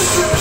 Yes.